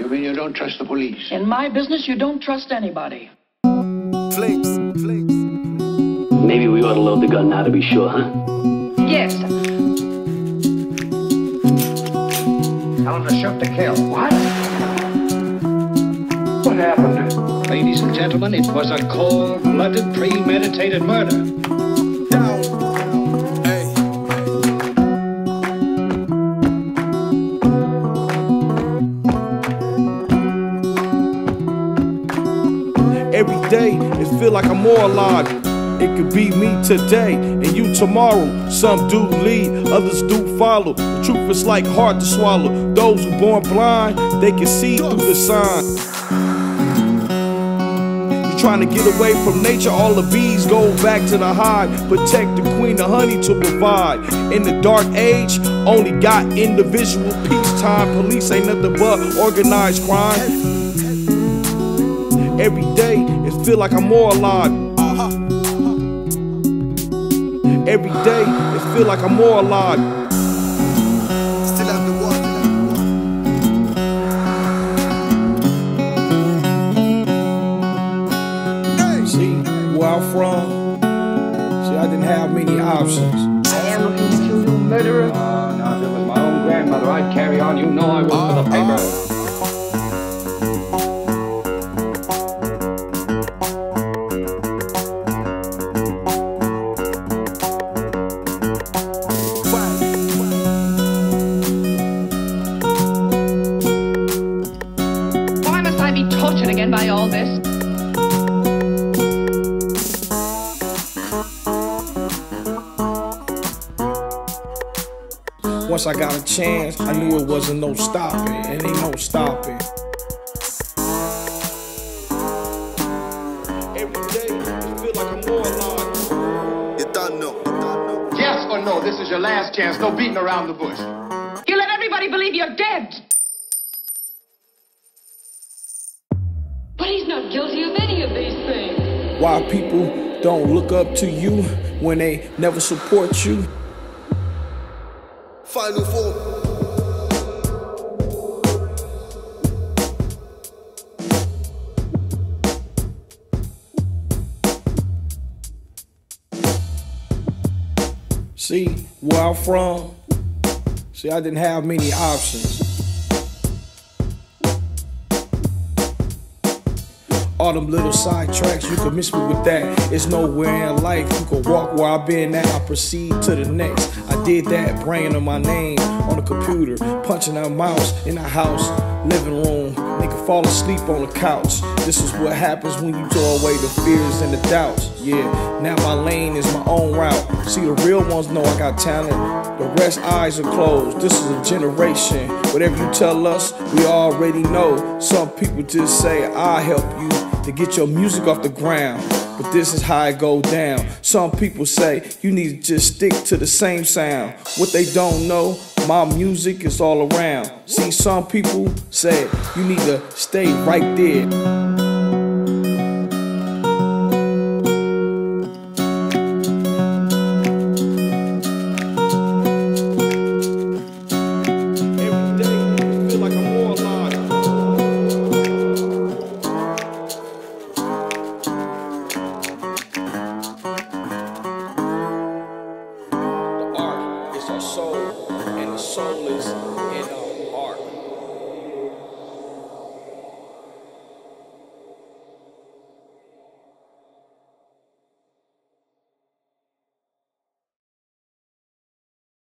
You mean you don't trust the police? In my business, you don't trust anybody. Flames, flames. Maybe we ought to load the gun now to be sure, huh? Yes. Tell him to shoot to kill. What? What happened? Ladies and gentlemen, it was a cold-blooded, premeditated murder. Day, it feel like I'm more alive. It could be me today and you tomorrow. Some do lead, others do follow. The truth is like hard to swallow. Those who born blind, they can see through the sign. You're trying to get away from nature, all the bees go back to the hive. Protect the queen of honey to provide. In the dark age, only got individual peacetime. Police ain't nothing but organized crime. Every day, it feel like I'm more alive. Every day, it feel like I'm more alive. Still have the war. Hey. See where I'm from. See, I didn't have many options. I am looking to kill you, murderer. Oh, now, if it was my own grandmother, I'd carry on. You know I would for the paper. Ah. By all this? Once I got a chance, I knew it wasn't no stopping. It ain't no stopping. Every day, it feel like I'm more alive. You don't know. You don't know. Yes or no, this is your last chance. No beating around the bush. You let everybody believe you're dead. But he's not guilty of any of these things. Why people don't look up to you when they never support you? Final form. See, where I'm from, see, I didn't have many options. All them little side tracks, you can miss me with that. It's nowhere in life you can walk where I've been at. I proceed to the next. I did that, bringing on my name on the computer, punching a mouse in the house, living room. Nigga fall asleep on the couch. This is what happens when you throw away the fears and the doubts. Yeah, now my lane is my own route. See, the real ones know I got talent. The rest eyes are closed. This is a generation. Whatever you tell us, we already know. Some people just say, I'll help you to get your music off the ground. But this is how it go down. Some people say you need to just stick to the same sound. What they don't know, my music is all around. See, some people say you need to stay right there. Our soul, and the soul is in us.